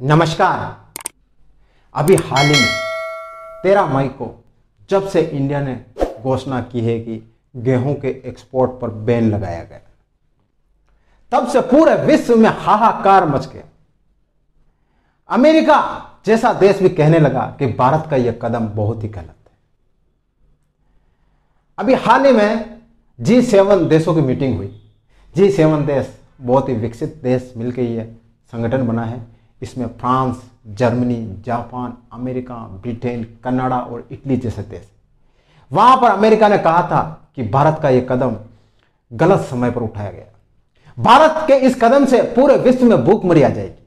नमस्कार। अभी हाल ही में तेरह मई को जब से इंडिया ने घोषणा की है कि गेहूँ के एक्सपोर्ट पर बैन लगाया गया, तब से पूरे विश्व में हाहाकार मच गया। अमेरिका जैसा देश भी कहने लगा कि भारत का यह कदम बहुत ही गलत है। अभी हाल ही में जी सेवन देशों की मीटिंग हुई। जी सेवन देश बहुत ही विकसित देश मिलकर यह संगठन बना है। इसमें France, Germany, Japan, America, Britain, Canada और इटली जैसे देश। वहाँ पर अमेरिका ने कहा था कि भारत का यह कदम गलत समय पर उठाया गया। भारत के इस कदम से पूरे विश्व में भूख मरी आ जाएगी।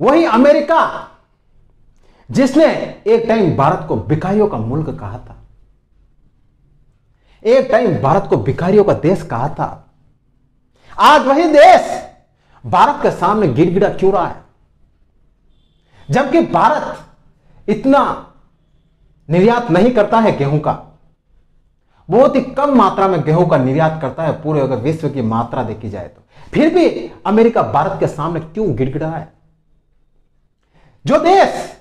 वही अमेरिका, जिसने एक टाइम भारत को भिखारियों का मुल्क कहा था, एक टाइम भारत को भिखारियों का देश कहा था, आज वही देश भारत के सामने गिड़गिड़ा क्यों रहा है? जबकि भारत इतना निर्यात नहीं करता है गेहूँ का। बहुत ही कम मात्रा में गेहूँ का निर्यात करता है पूरे अगर विश्व की मात्रा देखी जाए तो। फिर भी अमेरिका भारत के सामने क्यों गिड़गिड़ा है? जो देश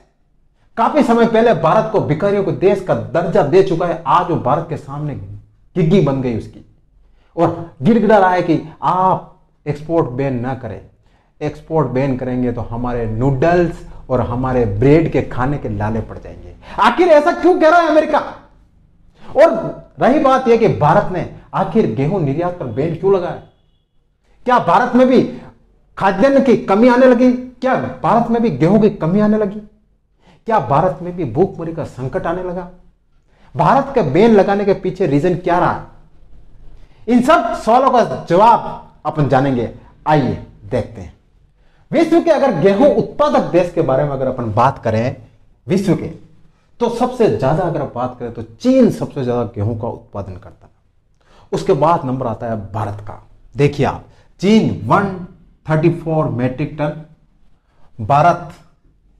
काफ़ी समय पहले भारत को भिखारियों को देश का दर्जा दे चुका है, आज वो भारत के सामने गिग्गी बन गई उसकी। और गिड़गिड़ा रहा है कि आप एक्सपोर्ट बैन ना करें। एक्सपोर्ट बैन करेंगे तो हमारे नूडल्स और हमारे ब्रेड के खाने के लाले पड़ जाएँगे। आखिर ऐसा क्यों कह रहा है अमेरिका? और रही बात यह कि भारत ने आखिर गेहूँ निर्यात पर बैन क्यों लगाया क्या भारत में भी खाद्यान्न की कमी आने लगी? क्या भारत में भी गेहूँ की कमी आने लगी? क्या भारत में भी भूखमरी का संकट आने लगा? भारत के बैन लगाने के पीछे रीजन क्या रहा इन सब सवालों का जवाब अपन जानेंगे। आइए, देखते हैं। विश्व के अगर गेहूँ उत्पादक देश के बारे में अगर अपन बात करें, विश्व के तो सबसे ज़्यादा अगर बात करें तो चीन सबसे ज़्यादा गेहूँ का उत्पादन करता है। उसके बाद नंबर आता है भारत का। देखिए आप, चीन 134 metric ton, Bharat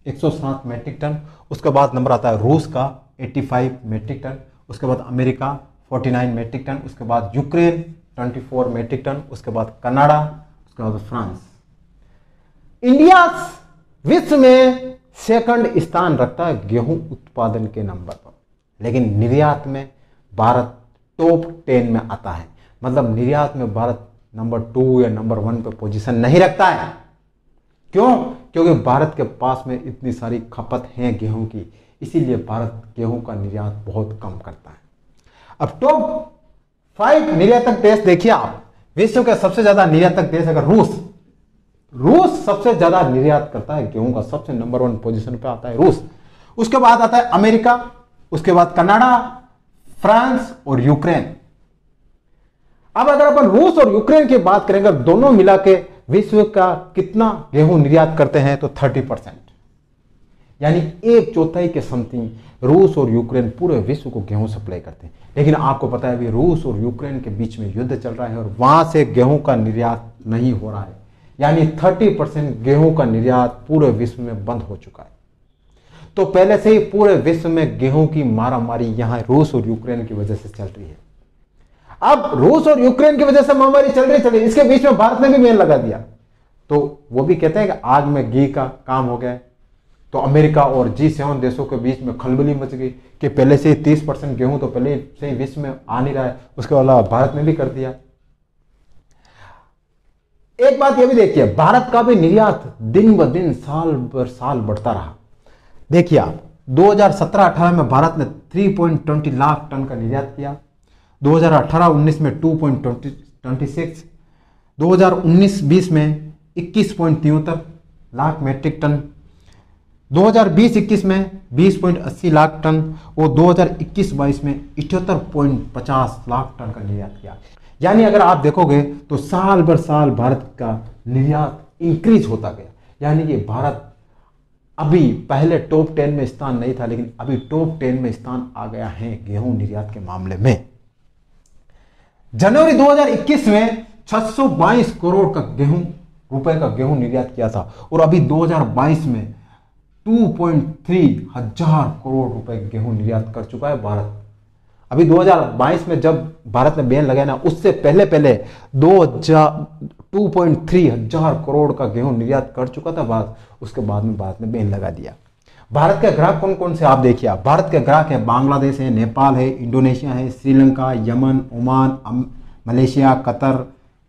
107 metric ton, उसके बाद नंबर आता है रूस का 85 मैट्रिक टन, उसके बाद अमेरिका 49 मैट्रिक टन, उसके बाद यूक्रेन 24 मेट्रिक टन, उसके बाद कनाडा, उसके बाद फ्रांस। इंडिया विश्व में सेकंड स्थान रखता है गेहूँ उत्पादन के नंबर पर। लेकिन निर्यात में भारत टॉप टेन में आता है। मतलब निर्यात में भारत नंबर टू या नंबर वन पर पोजीशन नहीं रखता है। क्यों? क्योंकि भारत के पास में इतनी सारी खपत है गेहूँ की। इसीलिए भारत गेहूँ का निर्यात बहुत कम करता है। अब टॉप फाइव निर्यातक देश देखिए आप। विश्व का सबसे ज़्यादा निर्यातक देश अगर रूस रूस सबसे ज़्यादा निर्यात करता है गेहूँ का, सबसे नंबर वन पोजीशन पे आता है रूस उसके बाद आता है अमेरिका, उसके बाद कनाडा, फ्रांस और यूक्रेन। अब अगर अपन रूस और यूक्रेन की बात करेंगे दोनों मिला के विश्व का कितना गेहूँ निर्यात करते हैं तो थर्टी परसेंट यानी एक चौथाई के समथिंग रूस और यूक्रेन पूरे विश्व को गेहूँ सप्लाई करते हैं। लेकिन आपको पता है अभी रूस और यूक्रेन के बीच में युद्ध चल रहा है और वहाँ से गेहूँ का निर्यात नहीं हो रहा है। यानी 30 परसेंट गेहूँ का निर्यात पूरे विश्व में बंद हो चुका है। तो पहले से ही पूरे विश्व में गेहूँ की मारामारी यहाँ रूस और यूक्रेन की वजह से चल रही है। अब रूस और यूक्रेन की वजह से महामारी चल रही चल रही, इसके बीच में भारत ने भी मेल लगा दिया। तो वो भी कहते हैं कि आग में घी का काम हो गया तो अमेरिका और जी सेवन देशों के बीच में खलबली मच गई कि पहले से ही तीस परसेंट गेहूँ तो पहले से ही विश्व में आ नहीं रहा है। उसके अलावा भारत ने भी कर दिया। एक बात यह भी देखिए, भारत का भी निर्यात दिन ब दिन साल बर साल बढ़ता रहा। देखिए आप 2017-18 में भारत ने 3.20 लाख टन का निर्यात किया। 2018-19 में 2.26 2019-20 में इक्कीस लाख मैट्रिक टन 2020-21 में 20.80 लाख टन और 2021-22 में इठहत्तर लाख टन का निर्यात किया। यानी अगर आप देखोगे तो साल भर साल भारत का निर्यात इंक्रीज होता गया। यानी कि भारत अभी पहले टॉप टेन में स्थान नहीं था, लेकिन अभी टॉप टेन में स्थान आ गया है गेहूँ निर्यात के मामले में। जनवरी 2021 में 622 करोड़ का गेहूँ, रुपए का गेहूँ निर्यात किया था और अभी 2022 में 2.3 हज़ार करोड़ रुपए गेहूँ निर्यात कर चुका है भारत। अभी 2022 में जब भारत ने बैन लगाया ना, उससे पहले पहले दो हज़ार, टू पॉइंट थ्री हज़ार करोड़ का गेहूँ निर्यात कर चुका था भारत। उसके बाद में भारत ने बैन लगा दिया। भारत के ग्राहक कौन कौन से आप देखिए भारत के ग्राहक है बांग्लादेश है, नेपाल है, इंडोनेशिया है, Sri Lanka, Yemen, Oman Malaysia, Qatar,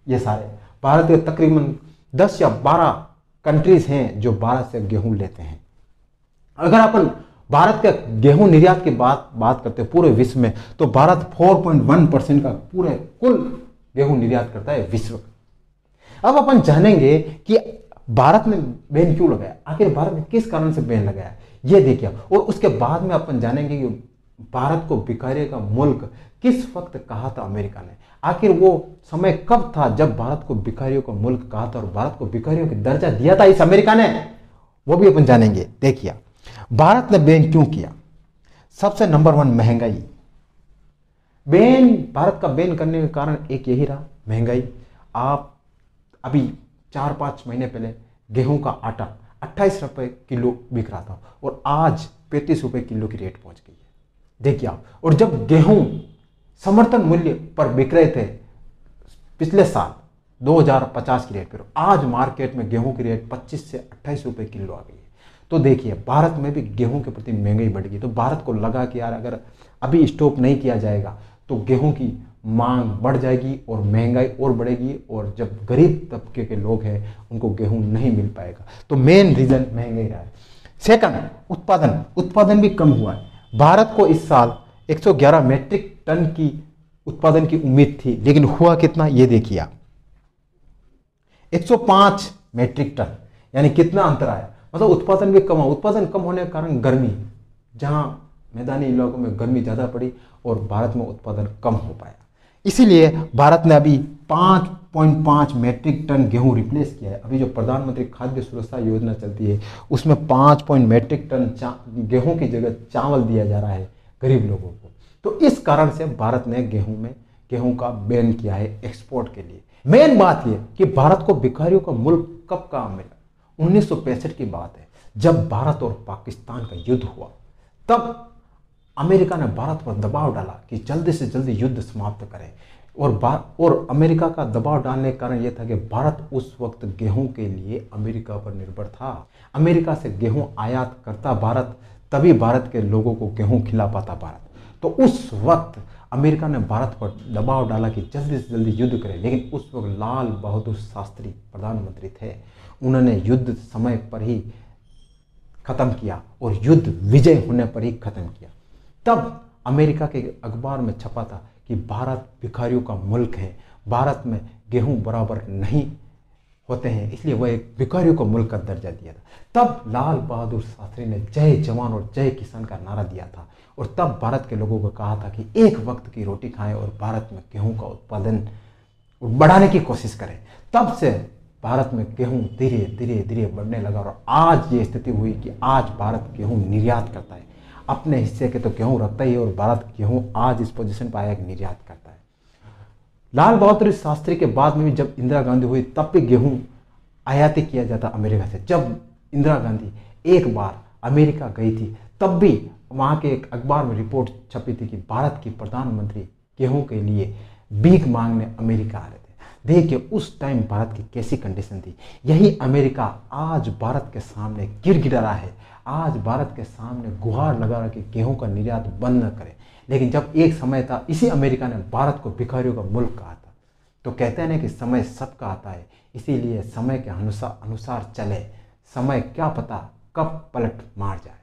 ये सारे। भारत के तकरीबन 10 या 12 कंट्रीज़ हैं जो भारत से गेहूँ लेते हैं। अगर अपन भारत के गेहूँ निर्यात की बात बात करते हैं पूरे विश्व में तो भारत 4.1 परसेंट का पूरे कुल गेहूँ निर्यात करता है विश्व का। अब अपन जानेंगे कि भारत में बैन क्यों लगाया? आखिर भारत ने किस कारण से बैन लगाया? ये देखिए और उसके बाद में अपन जानेंगे कि भारत को भिखारी का मुल्क किस वक्त कहा था अमेरिका ने। आखिर वो समय कब था जब भारत को भिखारियों का मुल्क कहा था और भारत को भिखारियों का दर्जा दिया था इस अमेरिका ने? वो भी अपन जानेंगे। देखिए भारत ने बैन क्यों किया? सबसे नंबर वन महँगाई। बैन, भारत का बैन करने का कारण एक यही रहा, महँगाई। आप अभी चार पाँच महीने पहले गेहूँ का आटा अट्ठाईस रुपए किलो बिक रहा था और आज पैंतीस रुपए किलो की रेट पहुँच गई है। देखिए आप, और जब गेहूँ समर्थन मूल्य पर बिक रहे थे पिछले साल 2050 की रेट पर, आज मार्केट में गेहूँ की रेट 25 से अट्ठाईस रुपए किलो आ गई तो देखिए, भारत में भी गेहूँ के प्रति महँगाई बढ़ गई। तो भारत को लगा कि यार, अगर अभी स्टॉप नहीं किया जाएगा तो गेहूँ की मांग बढ़ जाएगी और महँगाई और बढ़ेगी और जब गरीब तबके के लोग हैं, उनको गेहूँ नहीं मिल पाएगा। तो मेन रीजन महँगाई रहा है। सेकंड उत्पादन। उत्पादन भी कम हुआ है। भारत को इस साल 111 मैट्रिक टन की उत्पादन की उम्मीद थी, लेकिन हुआ कितना, ये देखिए आप। 105 मैट्रिक टन यानी कितना अंतर आया? मतलब उत्पादन भी कम हो, उत्पादन कम होने के कारण गर्मी, जहाँ मैदानी इलाकों में गर्मी ज़्यादा पड़ी और भारत में उत्पादन कम हो पाया। इसीलिए भारत ने अभी 5.5 मैट्रिक टन गेहूँ रिप्लेस किया है। अभी जो प्रधानमंत्री खाद्य सुरक्षा योजना चलती है, उसमें पाँच पॉइंट मैट्रिक टन गेहूँ की जगह चावल दिया जा रहा है गरीब लोगों को। तो इस कारण से भारत ने गेहूँ में, गेहूँ का बैन किया है एक्सपोर्ट के लिए। मेन बात यह कि भारत को भिखारियों का मुल्क कब काम मिला? उन्नीस की बात है, जब भारत और पाकिस्तान का युद्ध हुआ, तब अमेरिका ने भारत पर दबाव डाला कि जल्दी से जल्दी युद्ध समाप्त करें। और और अमेरिका का दबाव डालने का कारण यह था कि भारत उस वक्त गेहूँ के लिए अमेरिका पर निर्भर था। अमेरिका से गेहूँ आयात करता भारत, तभी भारत के लोगों को गेहूँ खिला पाता भारत। तो उस वक्त अमेरिका ने भारत पर दबाव डाला कि जल्दी से जल्दी युद्ध करें, लेकिन उस वक्त लाल बहादुर शास्त्री प्रधानमंत्री थे। उन्होंने युद्ध समय पर ही खत्म किया और युद्ध विजय होने पर ही खत्म किया। तब अमेरिका के अखबार में छपा था कि भारत भिखारियों का मुल्क है, भारत में गेहूँ बराबर नहीं होते हैं। इसलिए वह एक भिखारियों को मुल्क का दर्जा दिया था। तब लाल बहादुर शास्त्री ने जय जवान और जय किसान का नारा दिया था और तब भारत के लोगों को कहा था कि एक वक्त की रोटी खाएँ और भारत में गेहूँ का उत्पादन बढ़ाने की कोशिश करें। तब से भारत में गेहूँ धीरे धीरे धीरे बढ़ने लगा और आज ये स्थिति हुई कि आज भारत गेहूँ निर्यात करता है। अपने हिस्से के तो गेहूँ रखता ही है और भारत गेहूँ आज इस पोजीशन पर आया निर्यात करता है। लाल बहादुर शास्त्री के बाद में भी जब इंदिरा गांधी हुई, तब भी गेहूँ आयातित किया जाता अमेरिका से। जब इंदिरा गांधी एक बार अमेरिका गई थी, तब भी वहाँ के एक अखबार में रिपोर्ट छपी थी कि भारत की प्रधानमंत्री गेहूँ के लिए भीख मांगने अमेरिका आ रहे थे। देखिए, उस टाइम भारत की कैसी कंडीशन थी। यही अमेरिका आज भारत के सामने गिर गिरा रहा है। आज भारत के सामने गुहार लगा रहा कि गेहूँ का निर्यात बंद न करें। लेकिन जब एक समय था, इसी अमेरिका ने भारत को भिखारियों का मुल्क कहा था। तो कहते हैं ना कि समय सबका आता है, इसीलिए समय के अनुसार अनुसार चले। समय क्या पता कब पलट मार जाए।